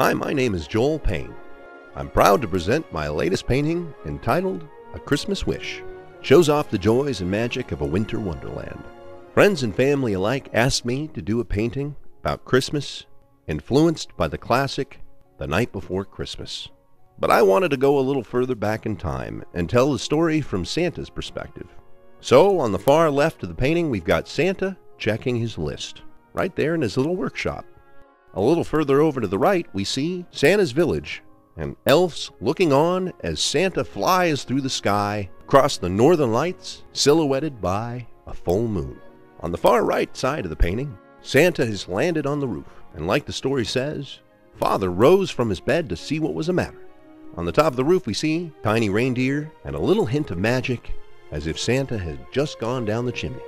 Hi, my name is Joel Payne. I'm proud to present my latest painting entitled A Christmas Wish. It shows off the joys and magic of a winter wonderland. Friends and family alike asked me to do a painting about Christmas, influenced by the classic The Night Before Christmas. But I wanted to go a little further back in time and tell the story from Santa's perspective. So, on the far left of the painting, we've got Santa checking his list, right there in his little workshop. A little further over to the right, we see Santa's village and elves looking on as Santa flies through the sky across the northern lights, silhouetted by a full moon. On the far right side of the painting, Santa has landed on the roof, and like the story says, Father rose from his bed to see what was the matter. On the top of the roof, we see tiny reindeer and a little hint of magic, as if Santa had just gone down the chimney.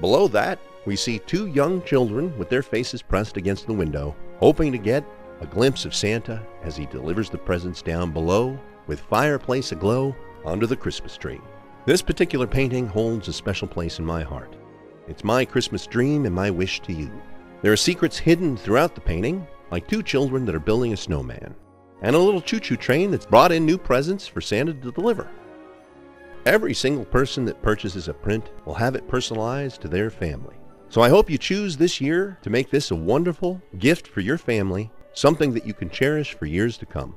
Below that, we see two young children with their faces pressed against the window, hoping to get a glimpse of Santa as he delivers the presents down below with fireplace aglow under the Christmas tree. This particular painting holds a special place in my heart. It's my Christmas dream and my wish to you. There are secrets hidden throughout the painting, like two children that are building a snowman, and a little choo-choo train that's brought in new presents for Santa to deliver. Every single person that purchases a print will have it personalized to their family. So I hope you choose this year to make this a wonderful gift for your family, something that you can cherish for years to come.